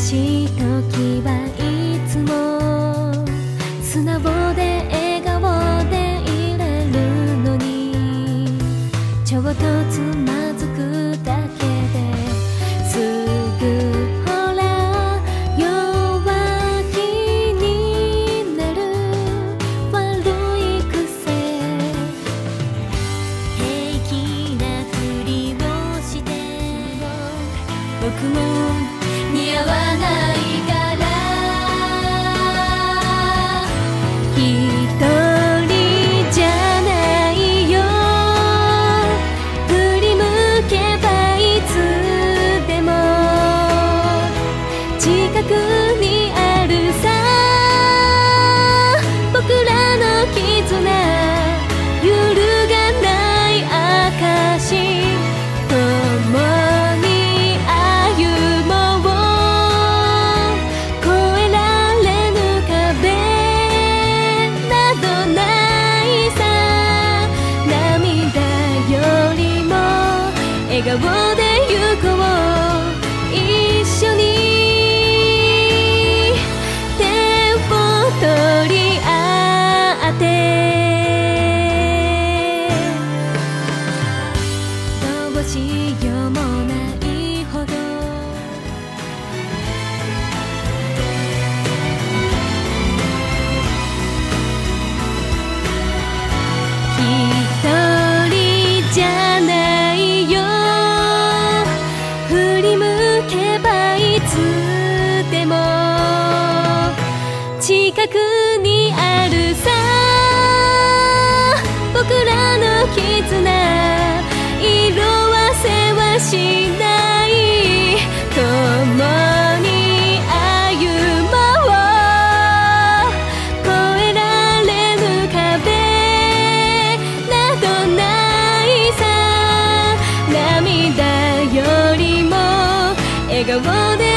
しい時はいつも素直で笑顔で行こう。一緒に手を取り合って。どうし近くにあるさ。僕らの絆色あせはしない。共に歩もう。越えられぬ壁などないさ。涙よりも笑顔で